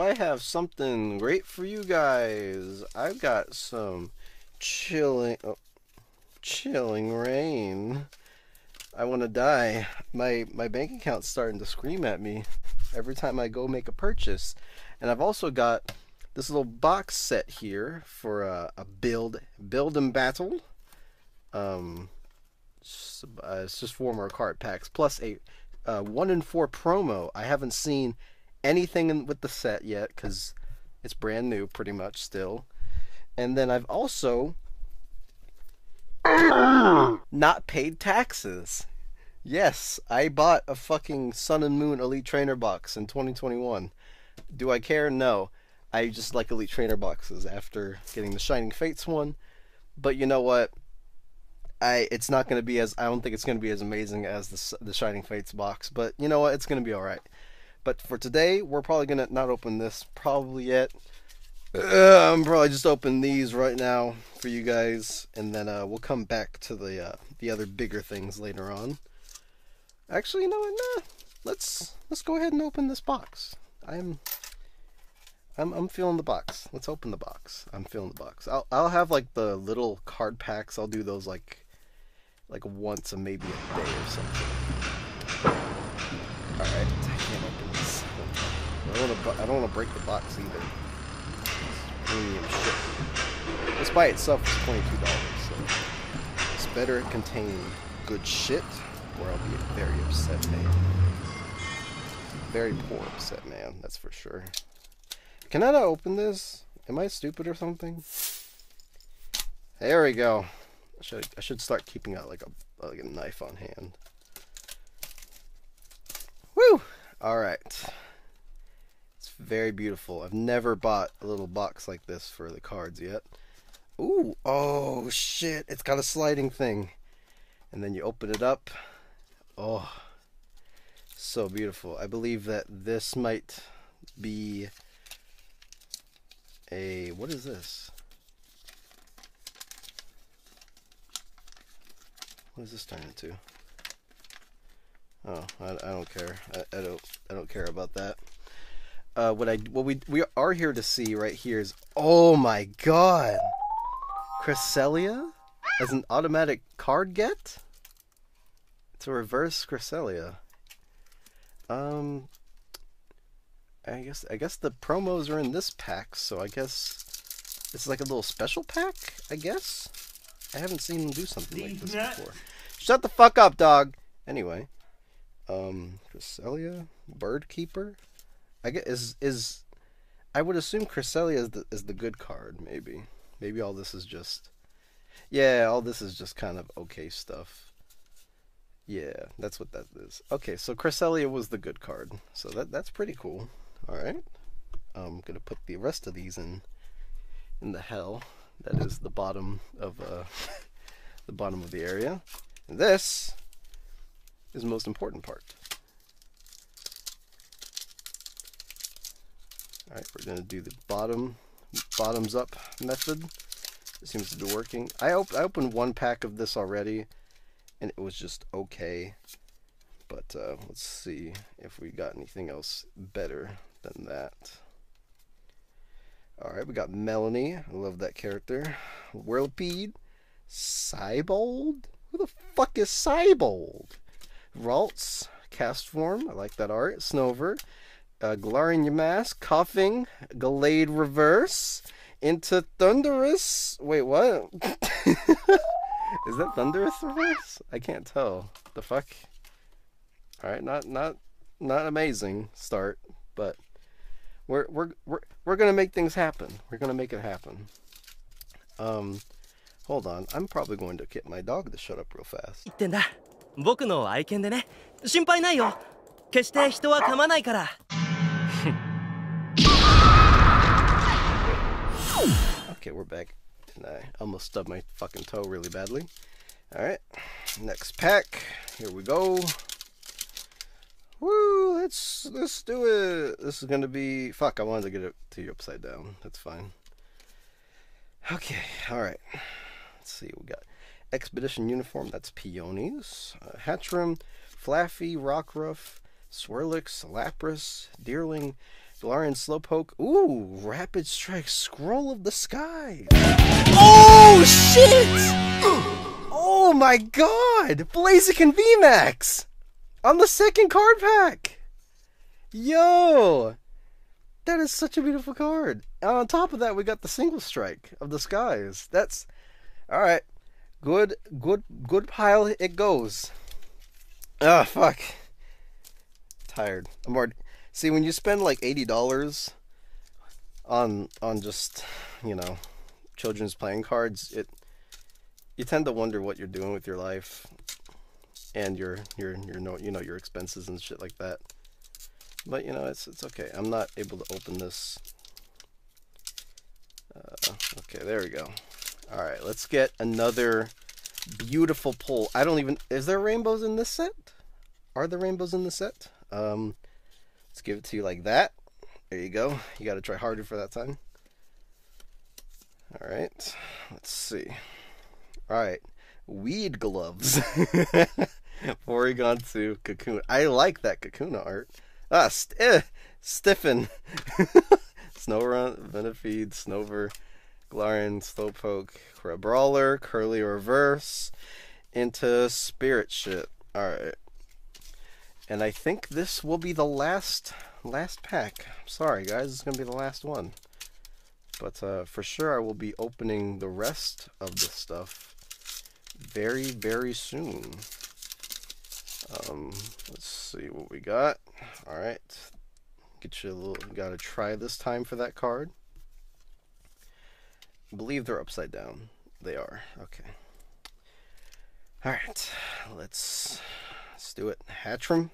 I have something great for you guys. I've got some chilling, oh, Chilling Reign. I want to die. My my bank account's starting to scream at me every time I go make a purchase. And I've also got this little box set here for a, a build build and battle. Um, it's, uh, it's just four more card packs plus a uh, one in four promo. I haven't seen anything in, with the set yet because it's brand new, pretty much still. And then I've also not paid taxes. Yes, I bought a fucking Sun and Moon Elite Trainer box in 2021. Do I care? No. I just like Elite Trainer boxes after getting the Shining Fates one. But you know what? I it's not going to be as I don't think it's going to be as amazing as the the Shining Fates box, but you know what? It's going to be all right. But for today, we're probably going to not open this probably yet. Uh, I'm probably just open these right now for you guys, and then uh, we'll come back to the uh, the other bigger things later on. Actually, you know what? Nah, let's let's go ahead and open this box. I'm I'm I'm feeling the box. Let's open the box. I'm feeling the box. I'll I'll have like the little card packs. I'll do those like like once a maybe a day or something. All right, I don't want to. Break the box either. Premium shit. This by itself is twenty-two dollars, so it's better contain good shit, or I'll be a very upset man. Very poor upset man, that's for sure. Can I not open this? Am I stupid or something? There we go. I should I should start keeping out like a like a knife on hand. Woo! All right. Very beautiful. I've never bought a little box like this for the cards yet. Ooh, oh shit! It's got a sliding thing, and then you open it up. Oh, so beautiful. I believe that this might be a what is this? What does this turn into? Oh, I, I don't care. I, I, don't. I don't care about that. Uh, what I what we we are here to see right here is oh my god, Cresselia as an automatic card get. It's a reverse Cresselia. Um, I guess I guess the promos are in this pack, so I guess it's like a little special pack. I guess I haven't seen them do something like this before. Shut the fuck up, dog. Anyway, um, Cresselia, Bird Keeper. I guess is is I would assume Cresselia is the is the good card. Maybe maybe all this is just yeah, all this is just kind of okay stuff. Yeah, that's what that is. Okay, so Cresselia was the good card, so that that's pretty cool. All right. I'm gonna put the rest of these in in the hell. That is the bottom of uh, the bottom of the area. And this is the most important part. All right, we're gonna do the bottom bottoms up method. It seems to be working. I, op I opened one pack of this already, and it was just okay. But uh, let's see if we got anything else better than that. Alright, we got Melony. I love that character. Whirlipede. Cybold? Who the fuck is Cybold? Ralts. Castform. I like that art. Snover uh, your Mask, Koffing, Gallade Reverse, into Thundurus. Wait, what? Is that Thundurus Reverse? I can't tell. The fuck? Alright, not not not amazing start, but we're we're we're we're gonna make things happen. We're gonna make it happen. Um hold on, I'm probably going to get my dog to shut up real fast. 僕の愛犬でね。心配ないよ。決して人は噛まないから。Okay, we're back. And I almost stubbed my fucking toe really badly. Alright, next pack. Here we go. Woo, let's let's do it. This is gonna be fuck, I wanted to get it to you upside down. That's fine. Okay, alright. Let's see, we got Expedition Uniform, that's Peonies. Uh, Hattrem, Flaaffy, Rockruff, Swirlix, Lapras, Deerling, Galarian Slowpoke. Ooh, Rapid Strike, Scroll of the Sky. Oh shit! Oh my god! Blaziken VMAX! On the second card pack! Yo! That is such a beautiful card. And on top of that, we got the single strike of the skies. That's alright. Good, good, good pile it goes. Ah, fuck. Tired. I'm already. See, when you spend like eighty dollars on on just you know children's playing cards, it you tend to wonder what you're doing with your life and your your your know you know your expenses and shit like that. But you know it's it's okay. I'm not able to open this. Uh, okay, there we go. All right, let's get another beautiful pull. I don't even is there rainbows in this set? Are there rainbows in the set? Um, let's give it to you like that. There you go. You got to try harder for that time. All right, let's see. All right, weed gloves. Porygon 2 Cocoon. I like that Kakuna art. Ah, st- eh, Stiffen. Snorunt, Venipede, Snover, Galarian, Slowpoke, Brawler, Curly Reverse, into Spirit shit. Alright. And I think this will be the last last pack. Sorry guys, it's gonna be the last one. But uh, for sure I will be opening the rest of this stuff very, very soon. Um, let's see what we got. All right, get you a little. Got to try this time for that card. I believe they're upside down. They are. Okay. All right, let's let's do it. Hattrem,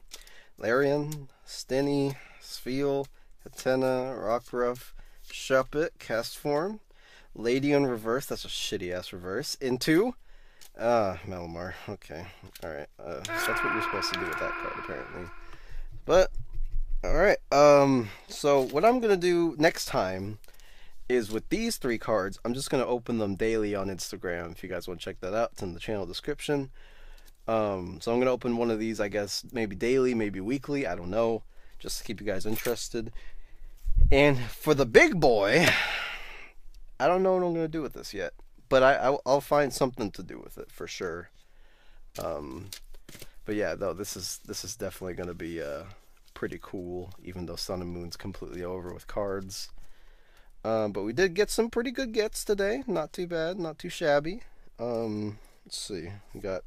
Larian, Stinny, Spheal, Hatenna, Rockruff, Shuppet, Castform, Lady in reverse. That's a shitty ass reverse. Into Ah, Malamar. Okay. Alright. Uh, so that's what you're supposed to do with that card, apparently. But, alright. Um, so what I'm to do next time is with these three cards, I'm just going to open them daily on Instagram. If you guys want to check that out, it's in the channel description. Um, so I'm going to open one of these, I guess, maybe daily, maybe weekly. I don't know. Just to keep you guys interested. And for the big boy, I don't know what I'm going to do with this yet but I I'll, I'll, find something to do with it for sure. Um, but yeah, though this is this is definitely gonna be uh pretty cool, even though Sun and Moon's completely over with cards. Um, but we did get some pretty good gets today. Not too bad, not too shabby. Um, let's see, we got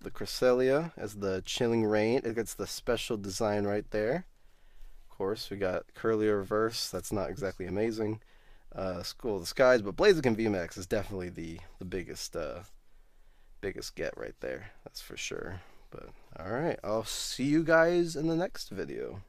the Cresselia as the Chilling Reign. It gets the special design right there. Of course, we got Curlier Reverse. That's not exactly amazing. Uh, School of the Skies, but Blaziken VMAX is definitely the, the biggest uh, biggest get right there. That's for sure. But alright, I'll see you guys in the next video.